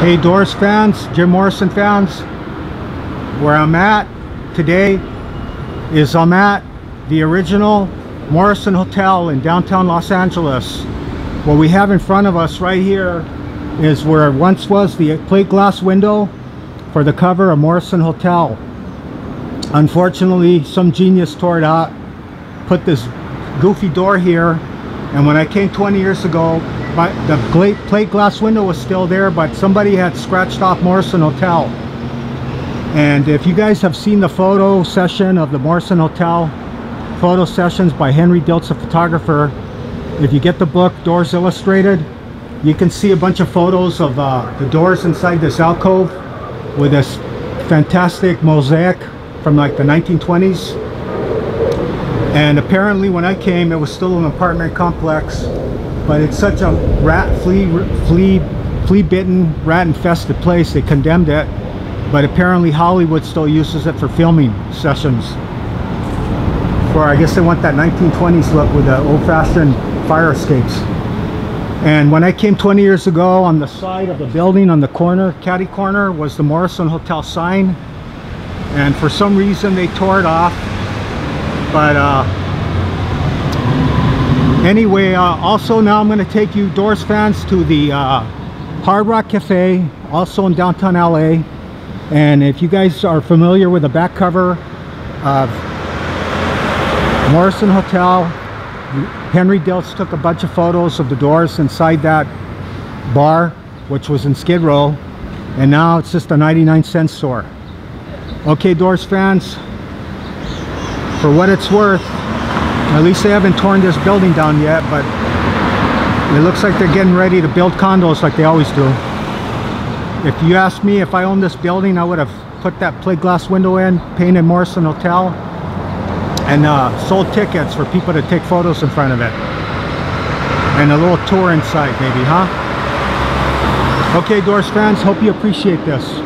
Hey Doors fans, Jim Morrison fans, where I'm at today is I'm at the original Morrison Hotel in downtown Los Angeles. What we have in front of us right here is where once was the plate glass window for the cover of Morrison Hotel. Unfortunately, some genius tore it out, put this goofy door here, and when I came 20 years ago, my, the plate glass window was still there, but somebody had scratched off Morrison Hotel. And if you guys have seen the photo session of the Morrison Hotel, photo sessions by Henry Diltz, a photographer, if you get the book Doors Illustrated, you can see a bunch of photos of uh, the doors inside this alcove with this fantastic mosaic from like the 1920s. And apparently when I came, it was still an apartment complex but it's such a rat flea flea flea bitten rat infested place. They condemned it but apparently Hollywood still uses it for filming sessions. For I guess they want that 1920s look with the old-fashioned fire escapes. And when I came 20 years ago on the side of the building on the corner caddy corner was the Morrison Hotel sign. And for some reason they tore it off. But uh, anyway uh, also now I'm going to take you Doors fans to the uh, Hard Rock Cafe also in downtown LA and if you guys are familiar with the back cover of Morrison Hotel Henry Diltz took a bunch of photos of the doors inside that bar which was in Skid Row and now it's just a 99 cent store. Okay Doors fans for what it's worth at least they haven't torn this building down yet, but it looks like they're getting ready to build condos like they always do. If you ask me if I owned this building, I would have put that plate glass window in, painted Morrison Hotel, and uh, sold tickets for people to take photos in front of it. And a little tour inside maybe, huh? Okay, Doors fans, hope you appreciate this.